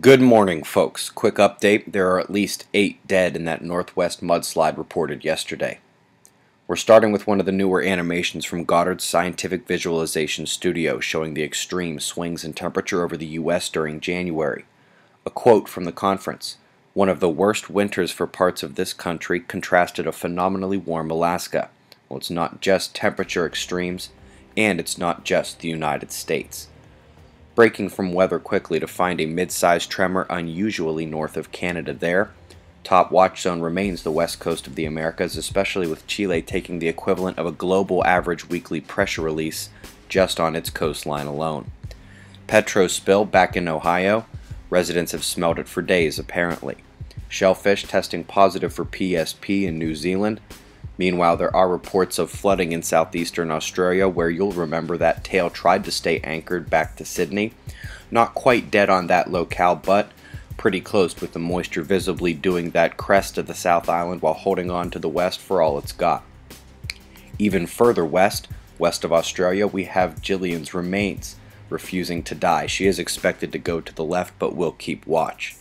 Good morning, folks. Quick update there are at least eight dead in that northwest mudslide reported yesterday. We're starting with one of the newer animations from Goddard's Scientific Visualization Studio showing the extreme swings in temperature over the U.S. during January. A quote from the conference One of the worst winters for parts of this country contrasted a phenomenally warm Alaska. Well, it's not just temperature extremes, and it's not just the United States breaking from weather quickly to find a mid-sized tremor unusually north of Canada there. Top watch zone remains the west coast of the Americas, especially with Chile taking the equivalent of a global average weekly pressure release just on its coastline alone. Petro spill back in Ohio. Residents have smelled it for days, apparently. Shellfish testing positive for PSP in New Zealand. Meanwhile, there are reports of flooding in southeastern Australia where you'll remember that tail tried to stay anchored back to Sydney. Not quite dead on that locale, but pretty close with the moisture visibly doing that crest of the South Island while holding on to the west for all it's got. Even further west, west of Australia, we have Gillian's remains, refusing to die. She is expected to go to the left, but will keep watch.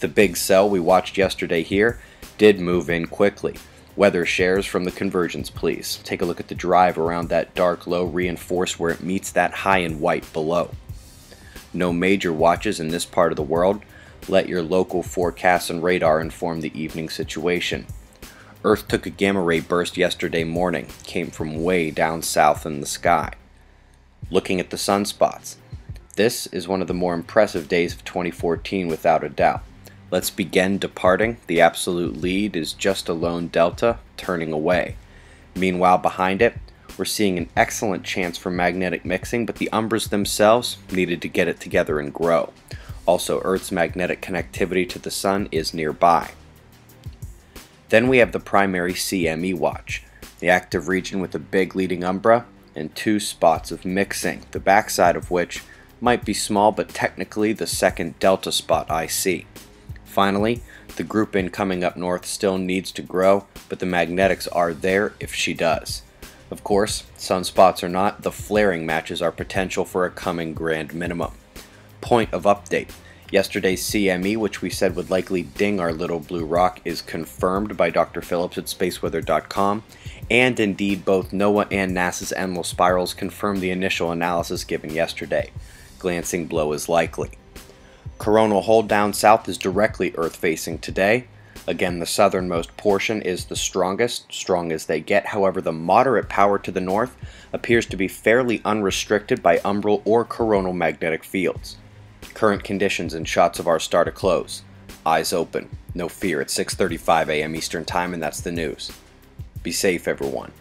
The big cell we watched yesterday here did move in quickly. Weather shares from the convergence, please. Take a look at the drive around that dark low reinforced where it meets that high and white below. No major watches in this part of the world. Let your local forecasts and radar inform the evening situation. Earth took a gamma ray burst yesterday morning, came from way down south in the sky. Looking at the sunspots. This is one of the more impressive days of 2014 without a doubt. Let's begin departing. The absolute lead is just a lone delta turning away. Meanwhile, behind it, we're seeing an excellent chance for magnetic mixing, but the umbras themselves needed to get it together and grow. Also, Earth's magnetic connectivity to the Sun is nearby. Then we have the primary CME watch, the active region with a big leading umbra and two spots of mixing, the backside of which might be small but technically the second delta spot I see. Finally, the group in coming up north still needs to grow, but the magnetics are there if she does. Of course, sunspots or not, the flaring matches our potential for a coming grand minimum. Point of update. Yesterday's CME, which we said would likely ding our little blue rock, is confirmed by Dr. Phillips at spaceweather.com, and indeed both NOAA and NASA's Enlil spirals confirm the initial analysis given yesterday. Glancing blow is likely. Coronal hole down south is directly Earth facing today. Again, the southernmost portion is the strongest, strong as they get. However, the moderate power to the north appears to be fairly unrestricted by umbral or coronal magnetic fields. Current conditions and shots of our star to close. Eyes open. No fear. It's 6:35 a.m. Eastern Time and that's the news. Be safe everyone.